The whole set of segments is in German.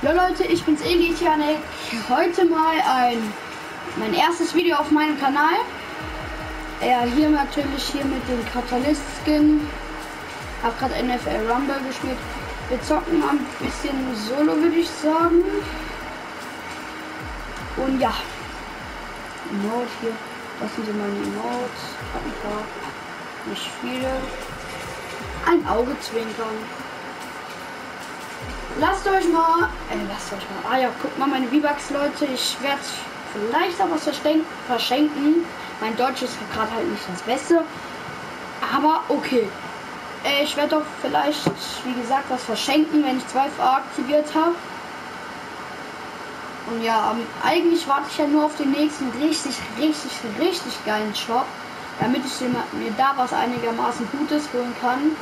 Ja Leute, ich bin's Elitianek. Heute mal ein mein erstes Video auf meinem Kanal. Ja, hier natürlich hier mit dem Catalyst Skin. Hab gerade NFL Rumble gespielt. Wir zocken ein bisschen Solo, würde ich sagen. Und ja. Emote hier. Das sind so meine Emotes. Hab ein paar. Nicht viele. Ein Auge zwinkern. Lasst euch mal, äh, lasst euch mal, ah ja, guckt mal meine V-Bucks, Leute. Ich werde vielleicht auch was verschenken. Mein Deutsch ist gerade halt nicht das Beste. Aber okay. Äh, ich werde doch vielleicht, wie gesagt, was verschenken, wenn ich zwei aktiviert habe. Und ja, ähm, eigentlich warte ich ja nur auf den nächsten richtig, richtig, richtig geilen Shop, damit ich mir da was einigermaßen Gutes holen kann.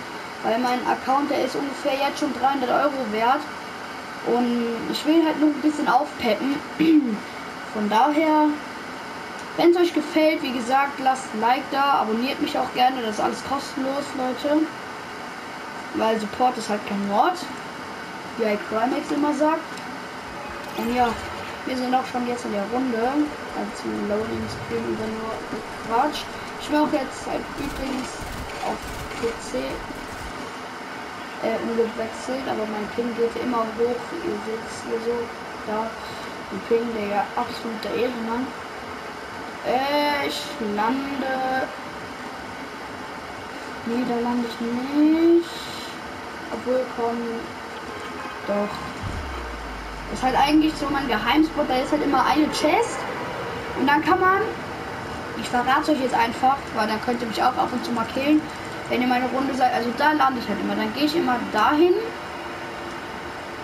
Weil mein Account, der ist ungefähr jetzt schon 300 Euro wert. Und ich will halt nur ein bisschen aufpeppen. Von daher, wenn es euch gefällt, wie gesagt, lasst ein Like da, abonniert mich auch gerne, das ist alles kostenlos, Leute. Weil Support ist halt kein Wort, wie Crimex immer sagt. Und ja, wir sind auch schon jetzt in der Runde, zum Loading Screen dann nur Quatsch. Ich auch jetzt halt übrigens auf PC äh, umgewechselt, aber mein Ping geht immer hoch. Ihr seht es hier so, da. Ein Ping, der ja absoluter Ehrenmann. Äh, ich lande. Nee, da lande ich nicht. Obwohl, komm. Doch. ist halt eigentlich so mein Geheimspot. Da ist halt immer eine Chest. Und dann kann man. Ich verrate euch jetzt einfach, weil dann könnt ihr mich auch ab und zu mal killen wenn ihr meine Runde seid, also da lande ich halt immer. Dann gehe ich immer dahin.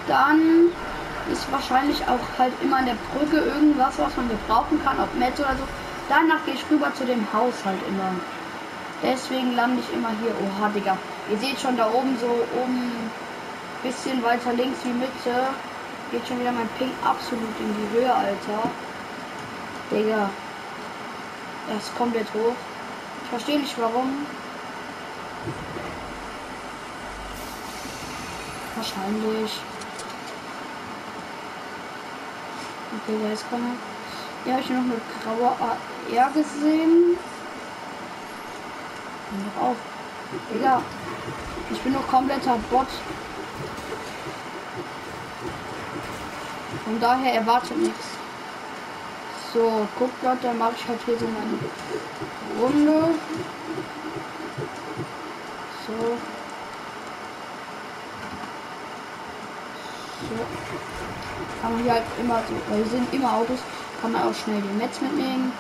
Dann ist wahrscheinlich auch halt immer an der Brücke irgendwas, was man gebrauchen kann, ob Metz oder so. Danach gehe ich rüber zu dem Haus halt immer. Deswegen lande ich immer hier. Oha, Digga. Ihr seht schon da oben so oben bisschen weiter links wie Mitte. Geht schon wieder mein Ping absolut in die Höhe, Alter. Digga. Das ist komplett hoch. Ich verstehe nicht warum. Wahrscheinlich. Okay, der ist keine. Ja, ich noch eine graue AR gesehen. Noch auf. Digga. Ich bin noch kompletter Bot. Von daher erwartet nichts. So, guckt Leute, dann mache ich halt hier so meine Runde. So. So. Kann man hier halt immer so, weil hier sind immer Autos, kann man auch schnell die Metz mitnehmen.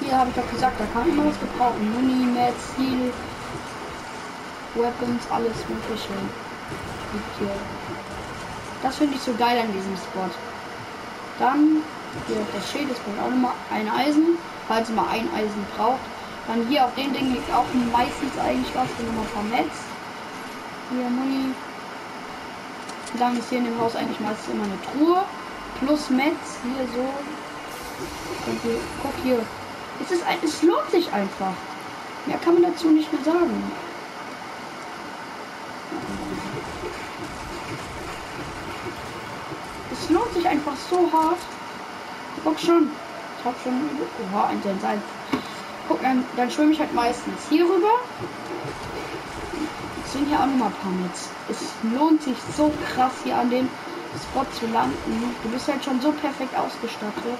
Hier habe ich doch gesagt, da kann man immer was gebrauchen. Muni, Metz, Heal, Weapons, alles mögliche. Hier. Das finde ich so geil an diesem Spot. Dann hier das Schild, das bringt auch nochmal ein Eisen, falls man ein Eisen braucht. Dann hier auf dem Ding liegt auch meistens eigentlich was, wenn man vernetzt. Hier Muni. Dann ist hier in dem Haus eigentlich meistens immer eine Truhe. Plus Metz, hier so. Und hier, guck hier. Es, ist ein, es lohnt sich einfach. Mehr kann man dazu nicht mehr sagen. Es lohnt sich einfach so hart. Guck schon. Ich hab schon. Oha, ein Salz. Guck, dann, dann schwimme ich halt meistens hier rüber. Jetzt sind hier auch noch mal ein paar Netz. Es lohnt sich so krass hier an dem Spot zu landen. Du bist halt schon so perfekt ausgestattet. So.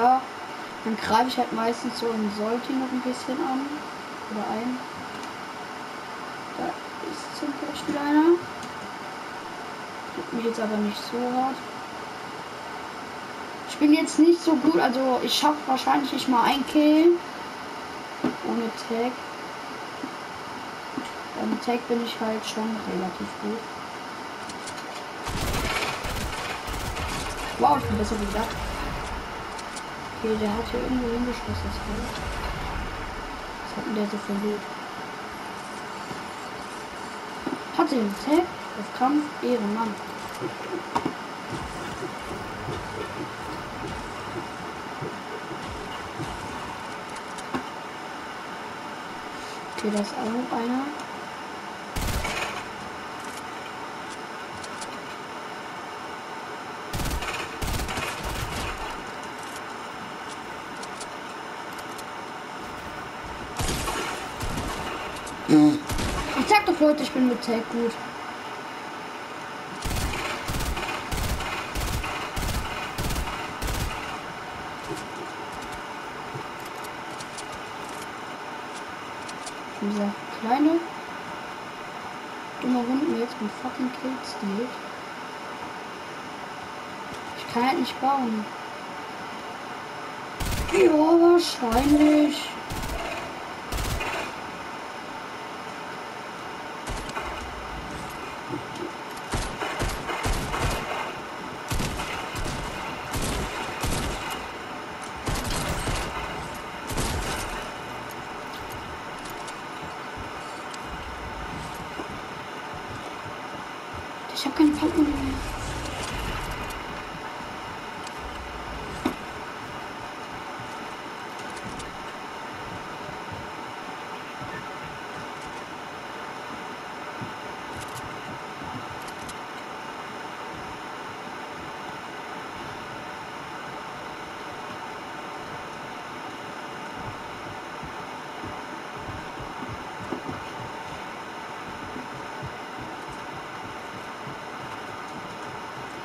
Da. Dann greife ich halt meistens so ein Solti noch ein bisschen an. Oder ein. Da ist zum Beispiel einer. Tut mich jetzt aber nicht so hart. Ich bin jetzt nicht so gut, also ich schaffe wahrscheinlich nicht mal ein Kill. Ohne Tag. Beim Tag bin ich halt schon relativ gut. Wow, ich bin besser gedacht. Okay, der hat hier irgendwo hingeschossen. Was hat denn der so verwirrt? Hat den Tag auf Kampf Ehrenmann. Okay, da ist auch noch einer. Ich sag doch Leute, ich bin mit Tag gut. Dieser kleine dumme mir jetzt mit fucking Kills steht. Ich kann halt nicht bauen. Ja, wahrscheinlich. Ich habe keine Packung mehr.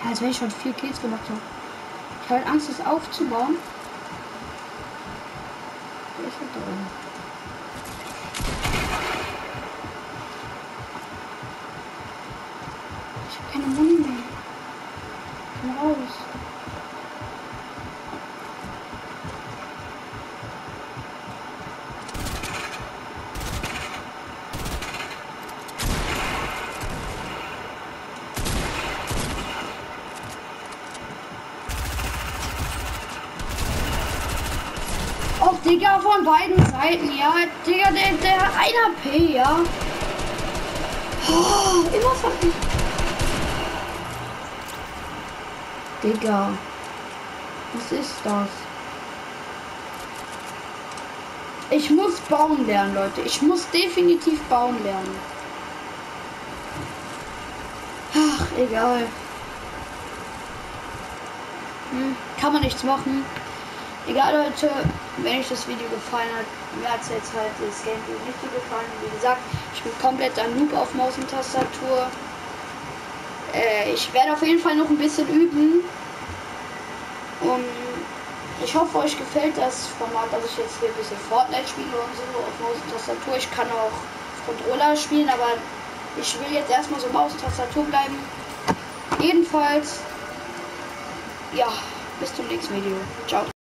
Als wenn ich schon vier Kills gemacht habe. Ich habe halt Angst, das aufzubauen. Der ist halt da oben. Ich habe keine Muni mehr. Komm raus. Och, Digga, von beiden Seiten, ja. Digga, der, der hat 1 HP, ja. Oh, immer von. Digga. Was ist das? Ich muss bauen lernen, Leute. Ich muss definitiv bauen lernen. Ach, egal. Hm, kann man nichts machen. Egal, Leute, wenn euch das Video gefallen hat, mir hat es jetzt halt das Gameplay nicht so gefallen. Wie gesagt, ich bin komplett am Noob auf Maus und Tastatur. Äh, ich werde auf jeden Fall noch ein bisschen üben. Und ich hoffe, euch gefällt das Format, dass ich jetzt hier ein bisschen Fortnite spiele und so auf Maus und Tastatur. Ich kann auch Controller spielen, aber ich will jetzt erstmal so Maus und Tastatur bleiben. Jedenfalls, ja, bis zum nächsten Video. Ciao.